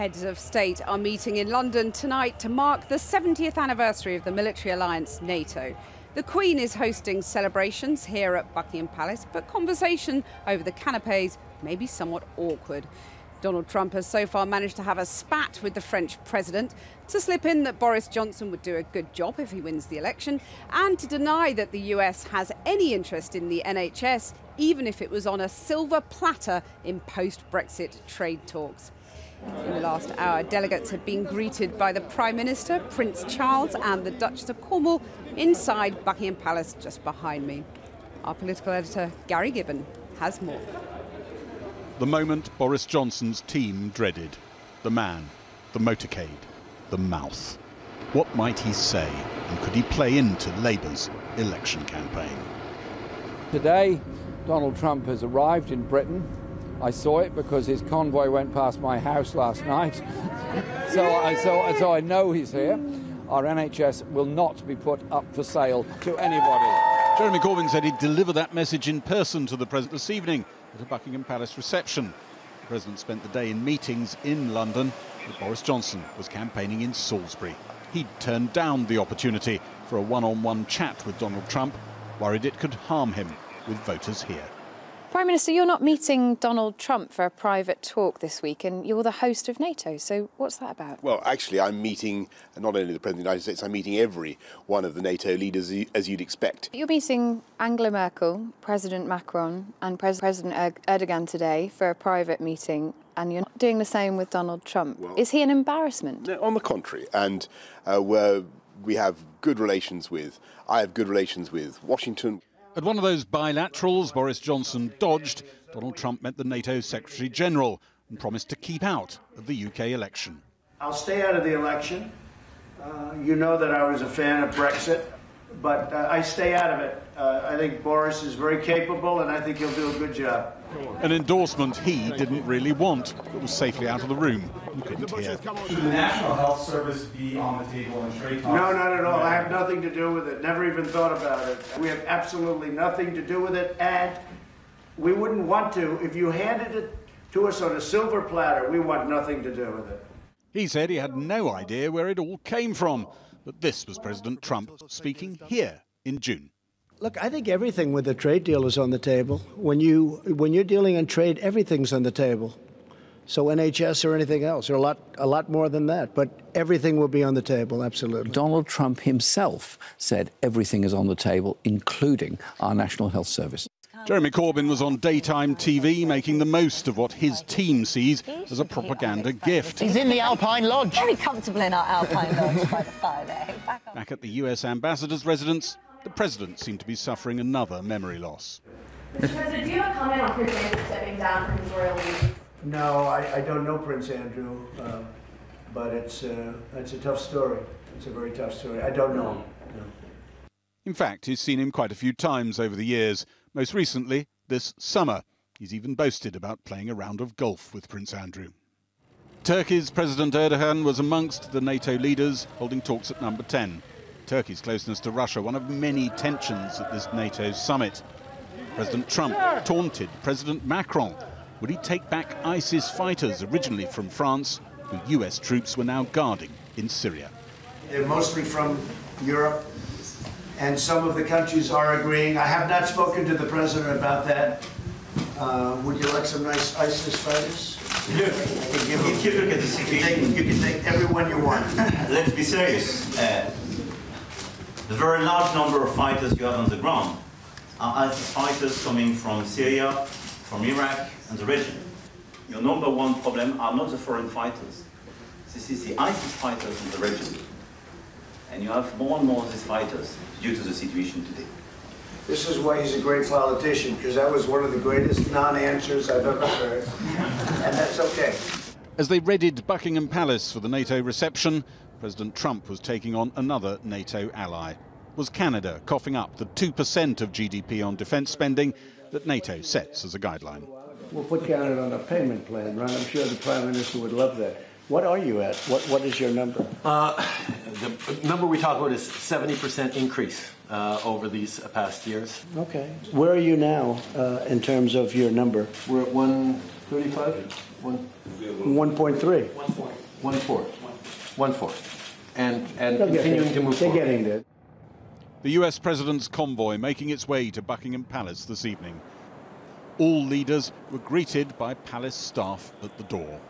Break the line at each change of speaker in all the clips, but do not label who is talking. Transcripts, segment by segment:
Heads of state are meeting in London tonight to mark the 70th anniversary of the military alliance NATO. The Queen is hosting celebrations here at Buckingham Palace, but conversation over the canapes may be somewhat awkward. Donald Trump has so far managed to have a spat with the French president, to slip in that Boris Johnson would do a good job if he wins the election, and to deny that the US has any interest in the NHS, even if it was on a silver platter in post Brexit trade talks. In the last hour, delegates had been greeted by the Prime Minister, Prince Charles, and the Duchess of Cornwall inside Buckingham Palace just behind me. Our political editor, Gary Gibbon, has more.
The moment Boris Johnson's team dreaded. The man, the motorcade, the mouth. What might he say, and could he play into Labour's election campaign?
Today, Donald Trump has arrived in Britain. I saw it because his convoy went past my house last night. so, I, so, so I know he's here. Our NHS will not be put up for sale to anybody.
Jeremy Corbyn said he'd deliver that message in person to the President this evening at a Buckingham Palace reception. The President spent the day in meetings in London, but Boris Johnson was campaigning in Salisbury. He'd turned down the opportunity for a one-on-one chat with Donald Trump, worried it could harm him with voters here.
Prime Minister, you're not meeting Donald Trump for a private talk this week, and you're the host of NATO. So, what's that about?
Well, actually, I'm meeting not only the President of the United States, I'm meeting every one of the NATO leaders, as you'd expect.
You're meeting Angela Merkel, President Macron, and President Erdogan today for a private meeting, and you're not doing the same with Donald Trump. Well, Is he an embarrassment?
No, on the contrary. And uh, we have good relations with, I have good relations with Washington.
At one of those bilaterals Boris Johnson dodged, Donald Trump met the NATO Secretary General and promised to keep out of the UK election.
I'll stay out of the election. Uh, you know that I was a fan of Brexit but uh, I stay out of it. Uh, I think Boris is very capable, and I think he'll do a good job.
An endorsement he didn't really want, but was safely out of the room and couldn't hear.
Should the National Health Service be on the table in trade talks?
No, not at all. I have nothing to do with it. Never even thought about it. We have absolutely nothing to do with it, and we wouldn't want to. If you handed it to us on a silver platter, we want nothing to do with it.
He said he had no idea where it all came from. But this was President Trump speaking here in June.
Look, I think everything with the trade deal is on the table. When you when you're dealing in trade, everything's on the table. So NHS or anything else, or a lot a lot more than that. But everything will be on the table, absolutely.
Donald Trump himself said everything is on the table, including our National Health Service.
Jeremy Corbyn was on daytime TV making the most of what his team sees as a propaganda gift.
He's in the Alpine Lodge.
Very comfortable in our Alpine Lodge by the fire there.
Back, Back at the US ambassador's residence, the president seemed to be suffering another memory loss.
Mr. President, do you have a comment on Prince Andrew stepping down from his royal duties?
No, I, I, don't know Prince Andrew, uh, but it's, uh, it's a tough story. It's a very tough story. I don't know. No.
In fact, he's seen him quite a few times over the years. Most recently, this summer. He's even boasted about playing a round of golf with Prince Andrew. Turkey's President Erdogan was amongst the NATO leaders holding talks at number 10. Turkey's closeness to Russia, one of many tensions at this NATO summit. President Trump taunted President Macron. Would he take back ISIS fighters originally from France, who US troops were now guarding in Syria?
They're mostly from Europe, and some of the countries are agreeing. I have not spoken to the president about that. Uh, would you like some nice ISIS fighters?
Look, if you look at the situation,
you can take everyone you want.
Let's be serious. Uh, the very large number of fighters you have on the ground are ISIS fighters coming from Syria, from Iraq, and the region. Your number one problem are not the foreign fighters. This is the ISIS fighters in the region. And you have more and more of these fighters due to the situation today.
This is why he's a great politician, because that was one of the greatest non-answers I've ever heard. and that's okay.
As they readied Buckingham Palace for the NATO reception, President Trump was taking on another NATO ally. Was Canada coughing up the 2% of GDP on defence spending that NATO sets as a guideline?
We'll put Canada on a payment plan, right? I'm sure the Prime Minister would love that. What are you at? What What is your number? Uh,
the number we talk about is 70% increase uh, over these past years.
Okay. Where are you now uh, in terms of your number?
We're at 135? 1.3.
1.3.
One fourth. One fourth. And, and
They'll
continuing to move
They're
forward.
getting there.
The US President's convoy making its way to Buckingham Palace this evening. All leaders were greeted by palace staff at the door.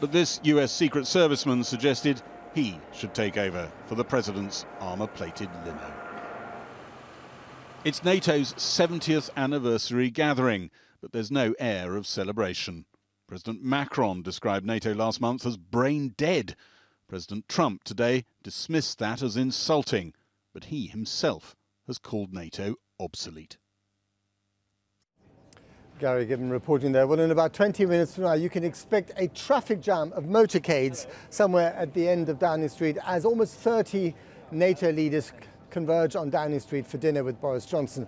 But this US Secret Serviceman suggested he should take over for the President's armour-plated limo. It's NATO's 70th anniversary gathering, but there's no air of celebration. President Macron described NATO last month as brain dead. President Trump today dismissed that as insulting, but he himself has called NATO obsolete.
Gary Gibbon reporting there. Well, in about 20 minutes from now, you can expect a traffic jam of motorcades somewhere at the end of Downing Street as almost 30 NATO leaders converge on Downing Street for dinner with Boris Johnson.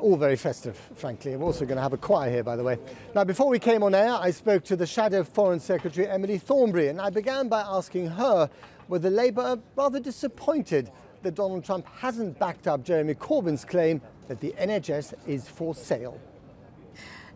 All very festive, frankly. I'm also going to have a choir here, by the way. Now, before we came on air, I spoke to the Shadow Foreign Secretary, Emily Thornberry, and I began by asking her whether Labour are rather disappointed that Donald Trump hasn't backed up Jeremy Corbyn's claim that the NHS is for sale.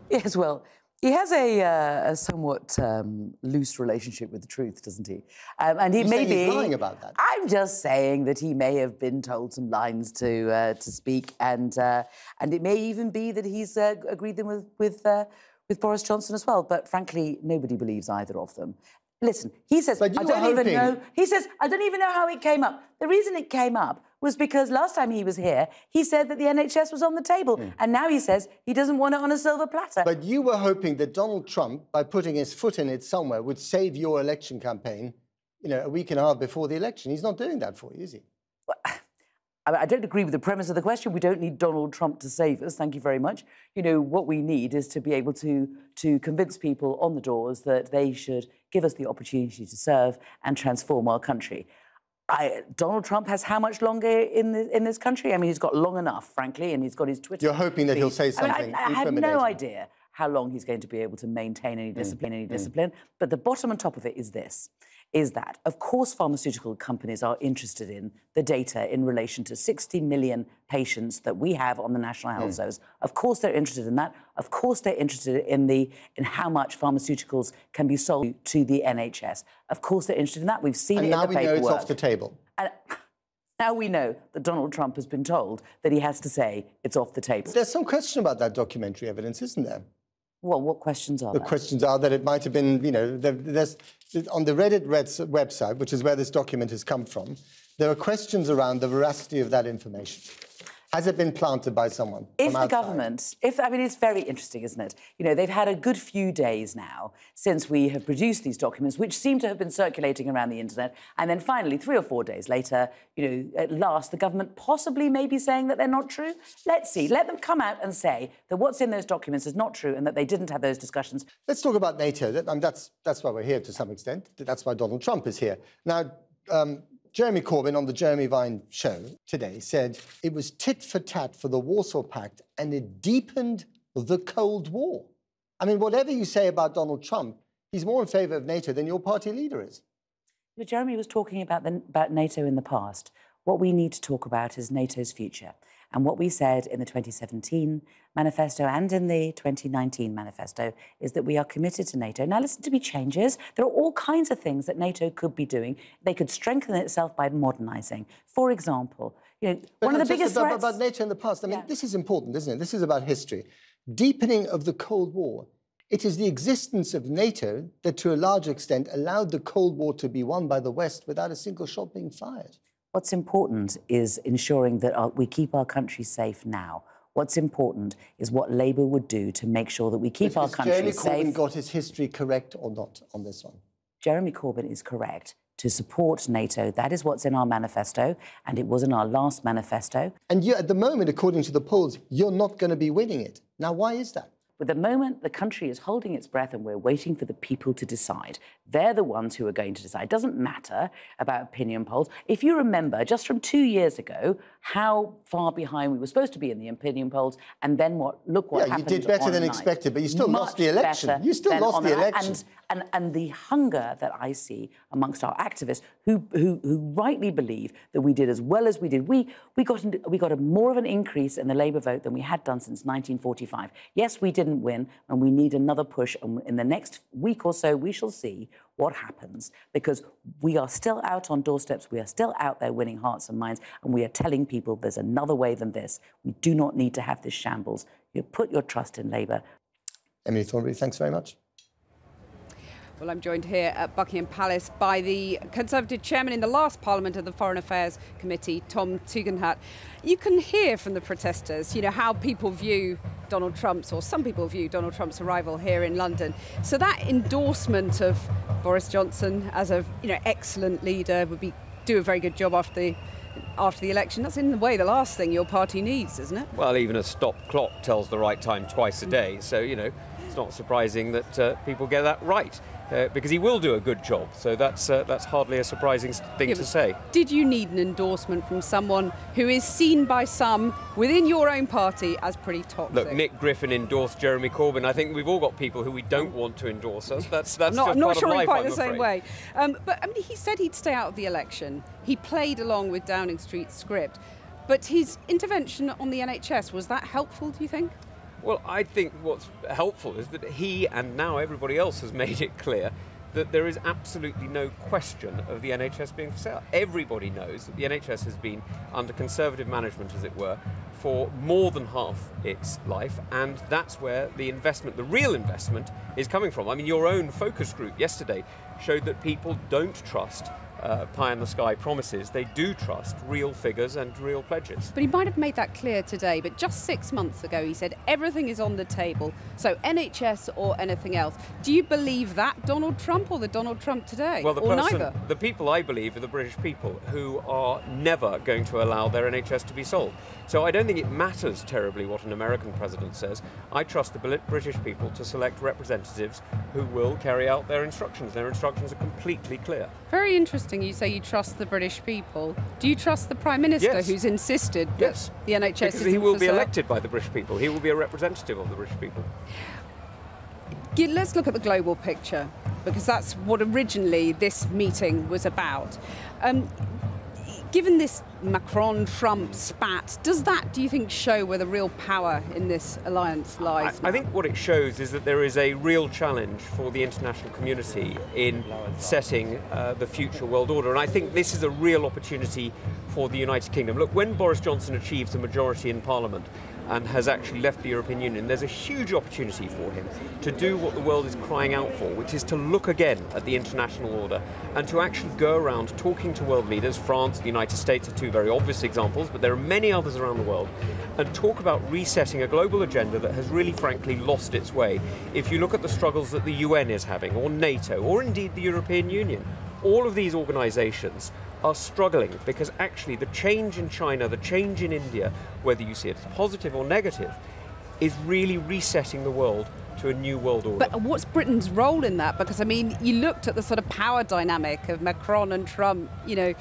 Yes, well, he has a, uh, a somewhat um, loose relationship with the truth, doesn't he? Um, and he
You're
may be
lying about that?
I'm just saying that he may have been told some lines to uh, to speak, and uh, and it may even be that he's uh, agreed them with with uh, with Boris Johnson as well. But frankly, nobody believes either of them. Listen, he says, I don't even know. He says, I don't even know how it came up. The reason it came up was because last time he was here, he said that the NHS was on the table. Hmm. And now he says he doesn't want it on a silver platter.
But you were hoping that Donald Trump, by putting his foot in it somewhere, would save your election campaign, you know, a week and a half before the election. He's not doing that for you, is he?
I, I don't agree with the premise of the question. We don't need Donald Trump to save us. Thank you very much. You know, what we need is to be able to, to convince people on the doors that they should give us the opportunity to serve and transform our country. I, Donald Trump has how much longer in, the, in this country? I mean, he's got long enough, frankly, and he's got his Twitter.
You're hoping that he'll say
I mean,
something
I, I have no idea how long he's going to be able to maintain any mm. discipline, any mm. discipline. But the bottom and top of it is this is that, of course, pharmaceutical companies are interested in the data in relation to 60 million patients that we have on the National Health
Mm.
Service. Of course, they're interested in that. Of course, they're interested in the in how much pharmaceuticals can be sold to the NHS. Of course, they're interested in that. We've seen
And
it
now
in
we
the
know it's off the table.
And now we know that Donald Trump has been told that he has to say it's off the table.
There's some question about that documentary evidence, isn't there?
Well, what questions are
The
there?
questions are that it might have been, you know, there's on the Reddit Reds website, which is where this document has come from. There are questions around the veracity of that information. Has it been planted by someone?
If the government, if I mean, it's very interesting, isn't it? You know, they've had a good few days now since we have produced these documents, which seem to have been circulating around the internet, and then finally, three or four days later, you know, at last, the government possibly may be saying that they're not true. Let's see. Let them come out and say that what's in those documents is not true and that they didn't have those discussions.
Let's talk about NATO. That, um, that's, that's why we're here to some extent. That's why Donald Trump is here. Now, um, Jeremy Corbyn on the Jeremy Vine show today said it was tit for tat for the Warsaw Pact and it deepened the Cold War. I mean, whatever you say about Donald Trump, he's more in favour of NATO than your party leader is.
But Jeremy was talking about, the, about NATO in the past. What we need to talk about is NATO's future. And what we said in the 2017 manifesto and in the 2019 manifesto is that we are committed to NATO. Now, listen to me, changes. There are all kinds of things that NATO could be doing. They could strengthen itself by modernising. For example, you know,
But
one of the biggest
about,
threats.
about NATO in the past. I mean, this is important, isn't it? This is about history. Deepening of the Cold War. It is the existence of NATO that, to a large extent, allowed the Cold War to be won by the West without a single shot being fired.
What's important mm. is ensuring that our, we keep our country safe now. What's important is what Labour would do to make sure that we keep our
Has
country
Jeremy
safe.
Corbyn got his history correct or not on this one?
Jeremy Corbyn is correct to support NATO. That is what's in our manifesto, and it was in our last manifesto.
And you, at the moment, according to the polls, you're not going to be winning it. Now, why is that?
But the moment the country is holding its breath and we're waiting for the people to decide, they're the ones who are going to decide. It doesn't matter about opinion polls. If you remember, just from two years ago, how far behind we were supposed to be in the opinion polls, and then what? Look what
Yeah, you did better than
night.
expected, but you still lost the election. You still lost the election.
And, and, and the hunger that I see amongst our activists who, who, who rightly believe that we did as well as we did. We, we, got into, we got a more of an increase in the Labour vote than we had done since 1945. Yes, we didn't win, and we need another push. And in the next week or so, we shall see what happens because we are still out on doorsteps. We are still out there winning hearts and minds, and we are telling people there's another way than this. We do not need to have this shambles. You put your trust in Labour.
Emily Thornberry, thanks very much.
Well, I'm joined here at Buckingham Palace by the Conservative chairman in the last Parliament of the Foreign Affairs Committee, Tom Tugendhat. You can hear from the protesters, you know, how people view Donald Trump's, or some people view Donald Trump's arrival here in London. So that endorsement of Boris Johnson as a, you know, excellent leader would be do a very good job after the after the election. That's in the way the last thing your party needs, isn't it?
Well, even a stop clock tells the right time twice a day. So, you know, it's not surprising that uh, people get that right uh, because he will do a good job. So that's uh, that's hardly a surprising thing yeah, to say.
Did you need an endorsement from someone who is seen by some within your own party as pretty toxic?
Look, Nick Griffin endorsed Jeremy Corbyn. I think we've all got people who we don't want to endorse us. That's that's
not,
just
I'm not
part
sure
of life,
in quite
I'm
the same
afraid.
way. Um, but I mean, he said he'd stay out of the election. He played along with Downing Street's script. But his intervention on the NHS was that helpful? Do you think?
Well, I think what's helpful is that he and now everybody else has made it clear that there is absolutely no question of the NHS being for sale. Everybody knows that the NHS has been under conservative management, as it were, for more than half its life, and that's where the investment, the real investment, is coming from. I mean, your own focus group yesterday showed that people don't trust uh, pie in the sky promises. They do trust real figures and real pledges.
But he might have made that clear today. But just six months ago, he said everything is on the table. So NHS or anything else. Do you believe that Donald Trump or the Donald Trump today?
Well, the
or
person,
neither?
the people I believe are the British people who are never going to allow their NHS to be sold. So I don't think it matters terribly what an American president says. I trust the British people to select representatives who will carry out their instructions. Their instructions are completely clear.
Very interesting. You say you trust the British people. Do you trust the Prime Minister
yes.
who's insisted
yes.
that the NHS
because he will be elected by the British people. He will be a representative of the British people.
Let's look at the global picture because that's what originally this meeting was about. Um, given this Macron Trump spat, does that, do you think, show where the real power in this alliance lies?
I, I, think what it shows is that there is a real challenge for the international community in setting uh, the future world order. And I think this is a real opportunity for the United Kingdom. Look, when Boris Johnson achieves a majority in Parliament, and has actually left the European Union, there's a huge opportunity for him to do what the world is crying out for, which is to look again at the international order and to actually go around talking to world leaders. France, the United States are two very obvious examples, but there are many others around the world, and talk about resetting a global agenda that has really, frankly, lost its way. If you look at the struggles that the UN is having, or NATO, or indeed the European Union, all of these organizations are struggling because actually the change in China, the change in India, whether you see it as positive or negative, is really resetting the world to a new world order.
But what's Britain's role in that? Because I mean, you looked at the sort of power dynamic of Macron and Trump. You know,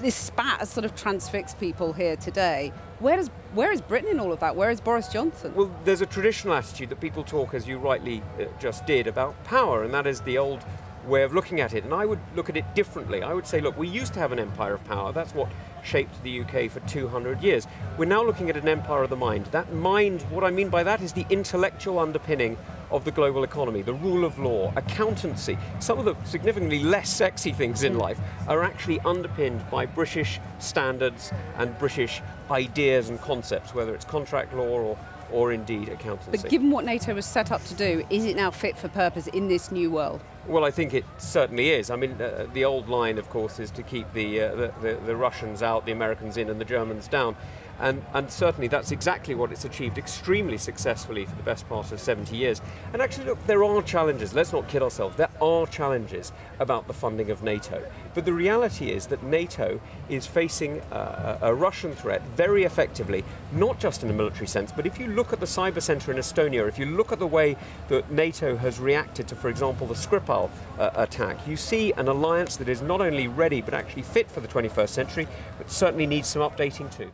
this spat has sort of transfixed people here today. Where does where is Britain in all of that? Where is Boris Johnson?
Well, there's a traditional attitude that people talk, as you rightly uh, just did, about power, and that is the old way of looking at it. And I would look at it differently. I would say, look, we used to have an empire of power. That's what shaped the UK for 200 years. We're now looking at an empire of the mind. That mind, what I mean by that is the intellectual underpinning of the global economy, the rule of law, accountancy. Some of the significantly less sexy things in mm. life are actually underpinned by British standards and British ideas and concepts, whether it's contract law or or indeed accountancy.
But given what NATO was set up to do, is it now fit for purpose in this new world?
Well, I think it certainly is. I mean, uh, the old line, of course, is to keep the, uh, the, the, the Russians out, the Americans in, and the Germans down. And, and, certainly that's exactly what it's achieved extremely successfully for the best part of 70 years. And actually, look, there are challenges. Let's not kid ourselves. There are challenges about the funding of NATO. But the reality is that NATO is facing a, a Russian threat very effectively, not just in a military sense, but if you look at the cyber center in Estonia, if you look at the way that NATO has reacted to, for example, the Skripal uh, attack, you see an alliance that is not only ready but actually fit for the 21st century, but certainly needs some updating too.